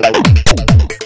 Bye.